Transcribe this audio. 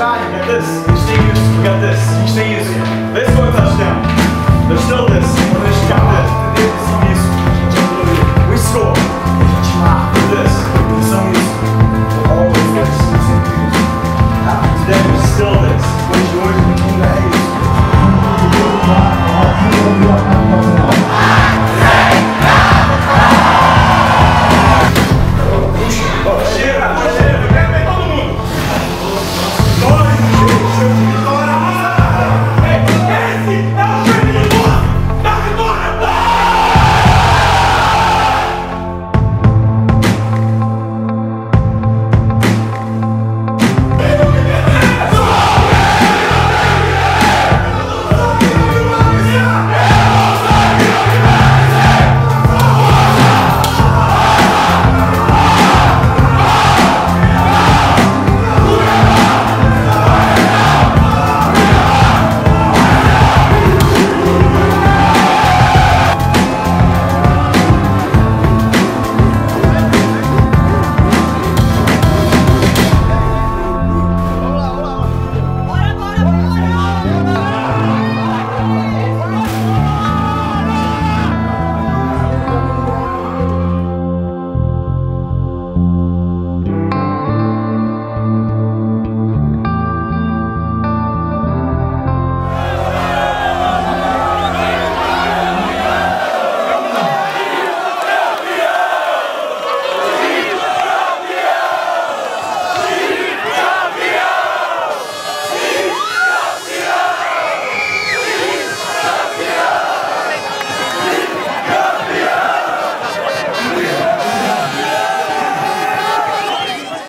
back, you got this. You stay used, you got this. You stay used. This one touchdown. There's still this.